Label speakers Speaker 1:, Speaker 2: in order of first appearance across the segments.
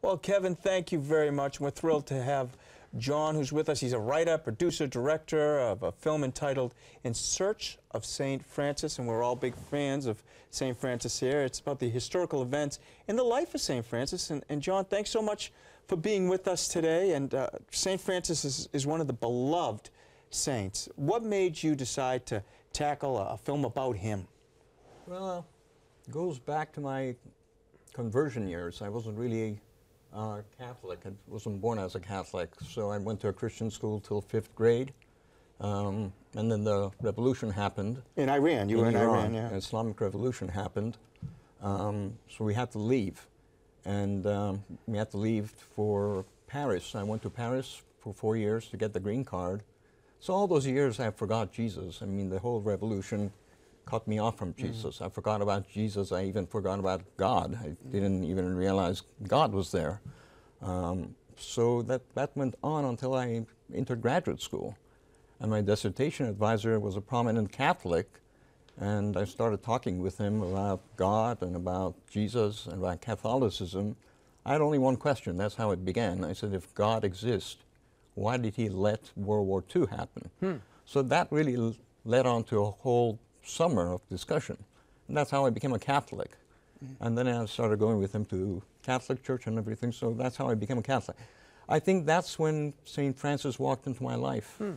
Speaker 1: Well, Kevin, thank you very much. We're thrilled to have John, who's with us. He's a writer, producer, director of a film entitled In Search of St. Francis, and we're all big fans of St. Francis here. It's about the historical events in the life of St. Francis. And, and John, thanks so much for being with us today. And uh, St. Francis is, is one of the beloved saints. What made you decide to tackle a, a film about him?
Speaker 2: Well, it goes back to my conversion years. I wasn't really uh, Catholic. I wasn't born as a Catholic, so I went to a Christian school till fifth grade. Um, and then the revolution happened.
Speaker 1: In Iran, you in were in Iran, Iran yeah.
Speaker 2: Islamic revolution happened. Um, so we had to leave. And um, we had to leave for Paris. I went to Paris for four years to get the green card. So all those years I forgot Jesus. I mean, the whole revolution cut me off from mm. Jesus. Mm. I forgot about Jesus. I even forgot about God. I didn't even realize God was there. Um, so that, that went on until I entered graduate school. And my dissertation advisor was a prominent Catholic, and I started talking with him about God and about Jesus and about Catholicism. I had only one question. That's how it began. I said, if God exists, why did he let World War II happen? Hmm. So that really led on to a whole summer of discussion. And that's how I became a Catholic. Mm. And then I started going with him to Catholic church and everything, so that's how I became a Catholic. I think that's when St. Francis walked into my life.
Speaker 3: Hmm.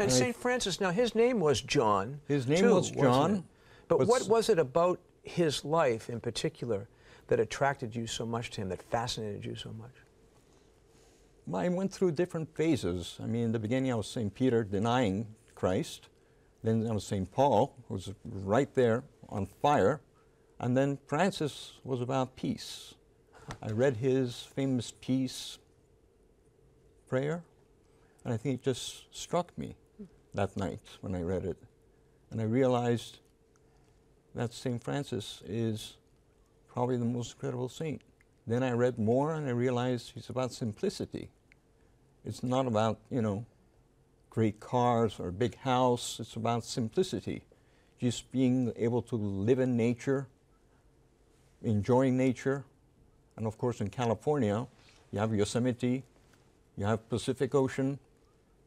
Speaker 3: And, St. Francis, now his name was John.
Speaker 2: His name too, was John.
Speaker 3: But what was it about his life in particular that attracted you so much to him, that fascinated you so much?
Speaker 2: I went through different phases. I mean, in the beginning, I was St. Peter denying Christ. Then there was St. Paul, who was right there on fire. And then Francis was about peace. I read his famous peace prayer, and I think it just struck me that night when I read it. And I realized that St. Francis is probably the most incredible saint. Then I read more and I realized he's about simplicity. It's not about, you know, great cars or a big house. It's about simplicity. Just being able to live in nature, enjoying nature. And of course, in California, you have Yosemite, you have Pacific Ocean.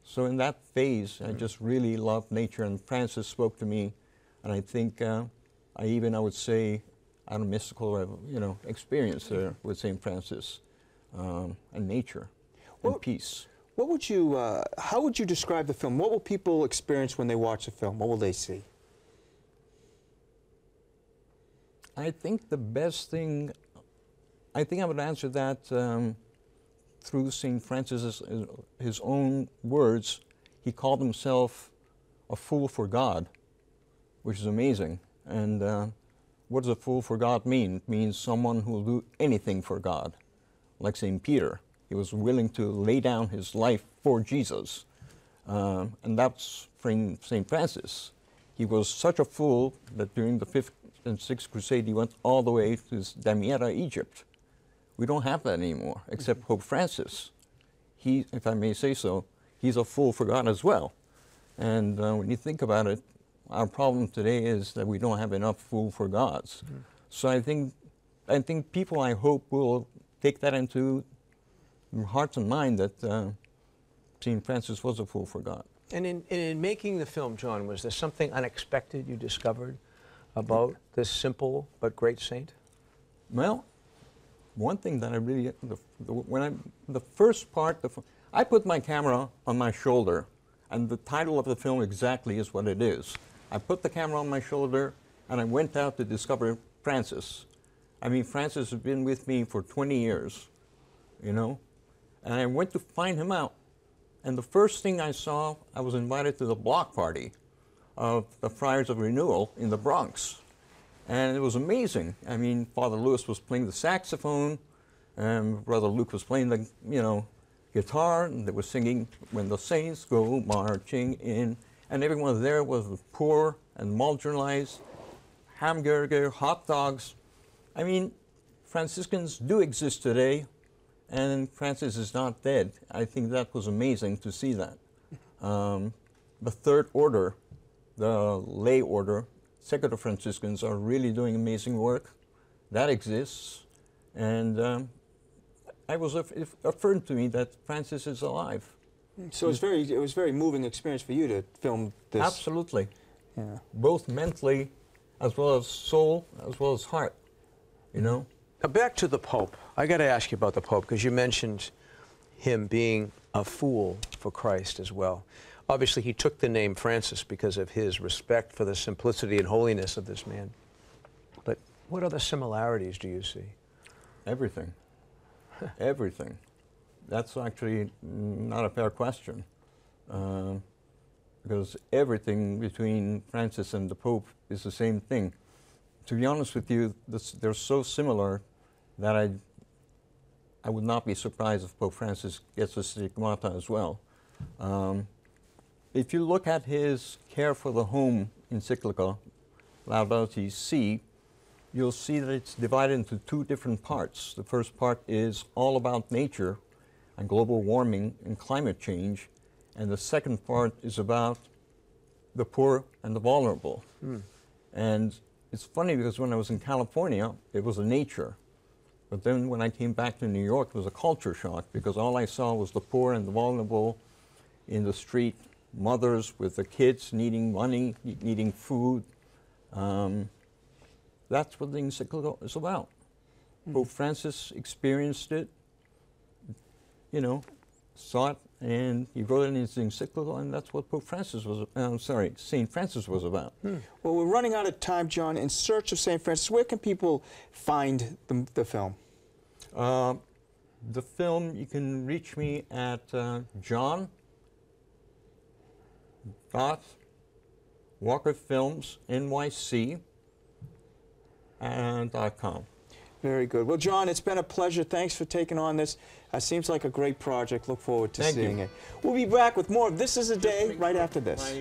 Speaker 2: So in that phase, I just really loved nature, and Francis spoke to me, and I think uh, I even I would say I had a mystical you know experience there with Saint Francis um, and nature and peace.
Speaker 1: What would you, uh, how would you describe the film? What will people experience when they watch the film? What will they see?
Speaker 2: I think the best thing, I think I would answer that um, through St. Francis' his own words. He called himself a fool for God, which is amazing. And uh, what does a fool for God mean? It means someone who will do anything for God, like St. Peter. He was willing to lay down his life for Jesus. Uh, and that's St. Francis. He was such a fool that during the fifth and sixth crusade, he went all the way to Damietta, Egypt. We don't have that anymore, except mm-hmm. Pope Francis. He, if I may say so, he's a fool for God as well. And uh, when you think about it, our problem today is that we don't have enough fool for gods. Mm-hmm. So I think, I think people, I hope, will take that into hearts and mind that uh, St. Francis was a fool for God.
Speaker 3: And in, in making the film, John, was there something unexpected you discovered about this simple but great saint?
Speaker 2: Well, one thing that I really, the, the, when I, the first part, the, I put my camera on my shoulder, and the title of the film exactly is what it is. I put the camera on my shoulder, and I went out to discover Francis. I mean, Francis has been with me for 20 years, you know, and I went to find him out. And the first thing I saw, I was invited to the block party of the Friars of Renewal in the Bronx. And it was amazing. I mean, Father Lewis was playing the saxophone, and Brother Luke was playing the, you know, guitar, and they were singing, When the Saints Go Marching In. And everyone there was poor and marginalized, hamburger, hot dogs. I mean, Franciscans do exist today, and Francis is not dead. I think that was amazing to see that. Um, the Third Order, the lay order, secular Franciscans are really doing amazing work. That exists. And um, I was affirmed to me that Francis is alive.
Speaker 1: So it's very, it was a very moving experience for you to film this.
Speaker 2: Absolutely,
Speaker 1: Yeah.
Speaker 2: both mentally, as well as soul, as well as heart. You know.
Speaker 3: Now back to the Pope. I got to ask you about the Pope because you mentioned him being a fool for Christ as well. Obviously, he took the name Francis because of his respect for the simplicity and holiness of this man. But what other similarities do you see?
Speaker 2: Everything. Everything. That's actually not a fair question. Um, because everything between Francis and the Pope is the same thing. To be honest with you, this, they're so similar that I, I would not be surprised if Pope Francis gets a stigmata as well. Um, if you look at his care for the home encyclical, Laudato Si, you'll see that it's divided into two different parts. The first part is all about nature and global warming and climate change, and the second part is about the poor and the vulnerable. And it's funny because when I was in California, it was a nature. But then when I came back to New York, it was a culture shock because all I saw was the poor and the vulnerable in the street, mothers with the kids needing money, needing food. Um, that's what the encyclical is about. Pope Francis experienced it, you know, saw it, and he wrote it in his encyclical, and that's what Pope Francis was. Uh, I'm sorry, Saint Francis was about.
Speaker 1: Well, we're running out of time, John. In search of St. Francis, where can people find the, the film?
Speaker 2: Uh, the film, you can reach me at uh, John dot Walker Films NYC and dot com.
Speaker 1: Very good. Well, John, it's been a pleasure. Thanks for taking on this. Uh, seems like a great project. Look forward to
Speaker 2: Thank you.
Speaker 1: seeing it. We'll be back with more of This Is the Day right after this.